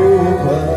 krupa